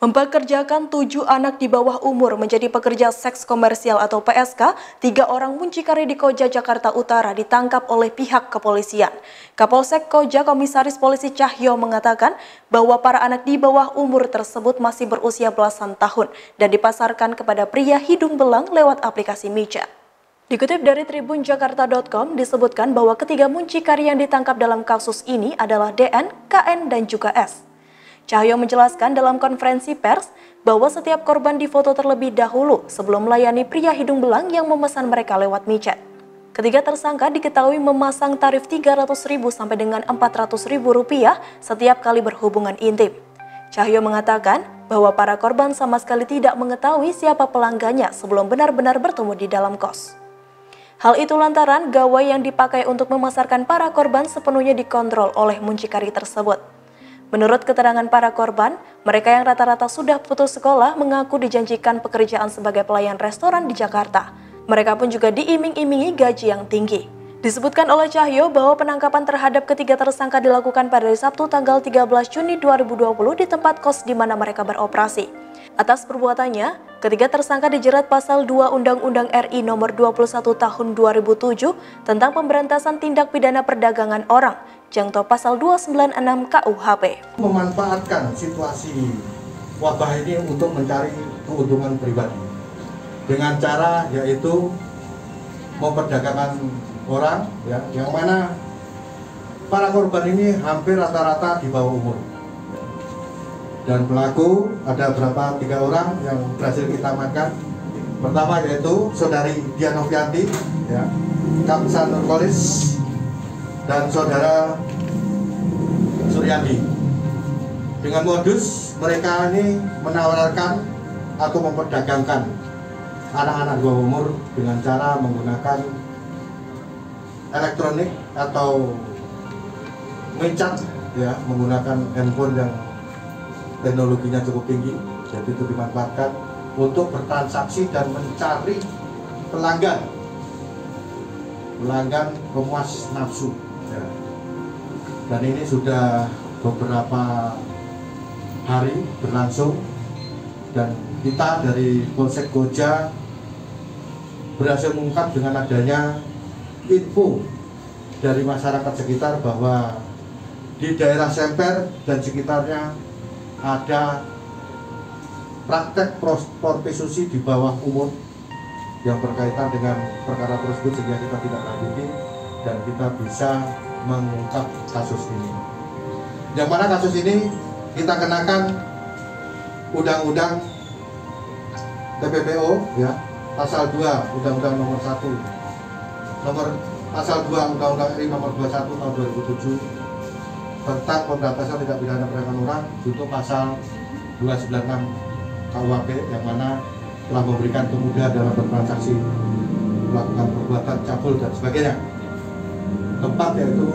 Mempekerjakan tujuh anak di bawah umur menjadi pekerja seks komersial atau PSK, tiga orang muncikari di Koja, Jakarta Utara ditangkap oleh pihak kepolisian. Kapolsek Koja Komisaris Polisi Cahyo mengatakan bahwa para anak di bawah umur tersebut masih berusia belasan tahun dan dipasarkan kepada pria hidung belang lewat aplikasi micet. Dikutip dari tribunjakarta.com disebutkan bahwa ketiga muncikari yang ditangkap dalam kasus ini adalah DN, KN, dan juga S. Cahyo menjelaskan dalam konferensi pers bahwa setiap korban difoto terlebih dahulu sebelum melayani pria hidung belang yang memesan mereka lewat micet. Ketiga tersangka diketahui memasang tarif Rp300.000 sampai dengan Rp400.000 setiap kali berhubungan intim. Cahyo mengatakan bahwa para korban sama sekali tidak mengetahui siapa pelanggannya sebelum benar-benar bertemu di dalam kos. Hal itu lantaran gawai yang dipakai untuk memasarkan para korban sepenuhnya dikontrol oleh muncikari tersebut. Menurut keterangan para korban, mereka yang rata-rata sudah putus sekolah mengaku dijanjikan pekerjaan sebagai pelayan restoran di Jakarta. Mereka pun juga diiming-imingi gaji yang tinggi. Disebutkan oleh Cahyo bahwa penangkapan terhadap ketiga tersangka dilakukan pada Sabtu tanggal 13 Juni 2020 di tempat kos di mana mereka beroperasi. Atas perbuatannya, ketiga tersangka dijerat pasal 2 Undang-Undang RI nomor 21 tahun 2007 tentang pemberantasan tindak pidana perdagangan orang Jangto pasal 296 KUHP. Memanfaatkan situasi wabah ini untuk mencari keuntungan pribadi. Dengan cara yaitu memperdagangkan orang ya. Yang mana para korban ini hampir rata-rata di bawah umur dan pelaku ada berapa tiga orang yang berhasil kita amankan pertama yaitu saudari Dianovianti ya Kamsan Nurkolis dan saudara Suryadi. Dengan modus mereka ini menawarkan atau memperdagangkan anak-anak dua umur dengan cara menggunakan elektronik atau mencat ya menggunakan handphone yang teknologinya cukup tinggi jadi itu dimanfaatkan untuk bertransaksi dan mencari pelanggan pelanggan pemuas nafsu Ya. Dan ini sudah beberapa hari berlangsung dan kita dari Polsek Koja berhasil mengungkap dengan adanya info dari masyarakat sekitar bahwa di daerah Semper dan sekitarnya ada praktek prostitusi di bawah umur yang berkaitan dengan perkara tersebut sehingga kita tidak lanjuti dan kita bisa mengungkap kasus ini. Yang mana kasus ini kita kenakan undang-undang TPPO ya pasal 2 undang-undang nomor 1 nomor pasal 2 undang-undang RI nomor 21 tahun 2007 tentang pemberantasan tidak pidana perdagangan orang itu pasal 296 KUHP yang mana telah memberikan kemudahan dalam bertransaksi melakukan perbuatan cabul dan sebagainya. Tempat yaitu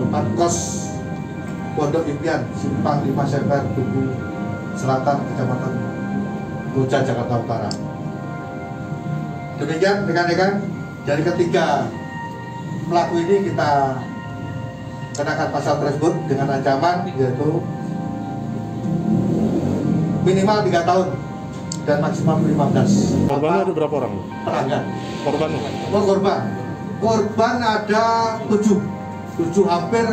tempat kos Pondok Impian Simpang 5 Semper Tugu Selatan Kecamatan Koja Jakarta Utara. Demikian rekan-rekan. Dari ketiga pelaku ini kita kenakan pasal tersebut dengan ancaman yaitu minimal 3 tahun dan maksimal 15 korban ada berapa orang? pelanggan korban. Oh korban. Korban ada tujuh. Tujuh hampir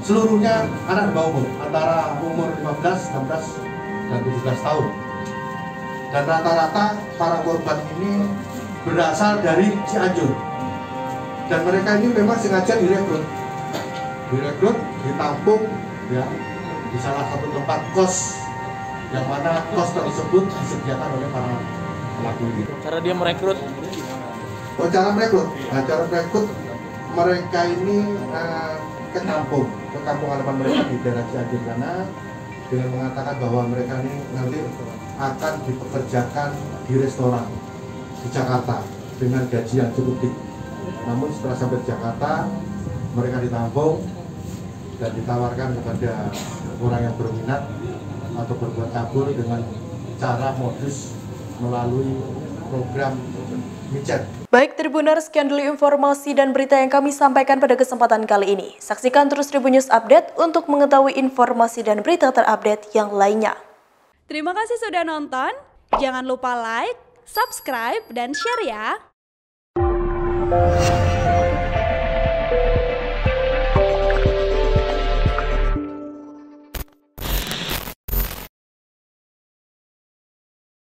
seluruhnya anak bawah umur antara umur 15, 16 dan 17 tahun. Dan rata-rata para korban ini berasal dari Cianjur. Dan mereka ini memang sengaja direkrut direkrut ditampung ya di salah satu tempat kos yang mana kos tersebut disediakan oleh para pelaku ini. Cara dia merekrut Oh, cara merekrut, nah, cara merekrut mereka ini uh, ke kampung, ke kampung halaman mereka di daerah Cianjur sana dengan mengatakan bahwa mereka ini nanti akan dipekerjakan di restoran di Jakarta dengan gaji yang cukup tinggi. Namun setelah sampai di Jakarta, mereka ditampung dan ditawarkan kepada orang yang berminat atau berbuat cabul dengan cara modus melalui program micet Baik Tribuner, sekian dulu informasi dan berita yang kami sampaikan pada kesempatan kali ini. Saksikan terus Tribun News Update untuk mengetahui informasi dan berita terupdate yang lainnya. Terima kasih sudah nonton. Jangan lupa like, subscribe, dan share ya.